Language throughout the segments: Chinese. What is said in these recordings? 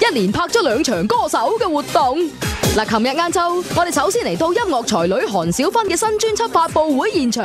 一连拍咗两场歌手嘅活动，嗱，琴日晏昼，我哋首先嚟到音乐才女韩小芬嘅新专辑发布会现场。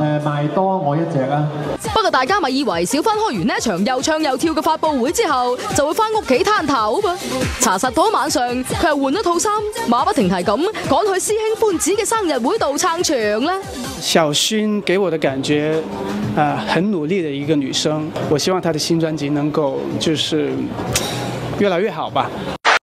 诶，卖多我一只啦。不过大家咪以为小芬开完呢一场又唱又跳嘅发布会之后，就会翻屋企摊头噃？查实嗰晚上，佢係换咗套衫，马不停蹄咁赶去师兄欢子嘅生日会度撑场啦。小薰给我的感觉，诶，很努力嘅一个女生。我希望她的新专辑能够，就是越来越好吧。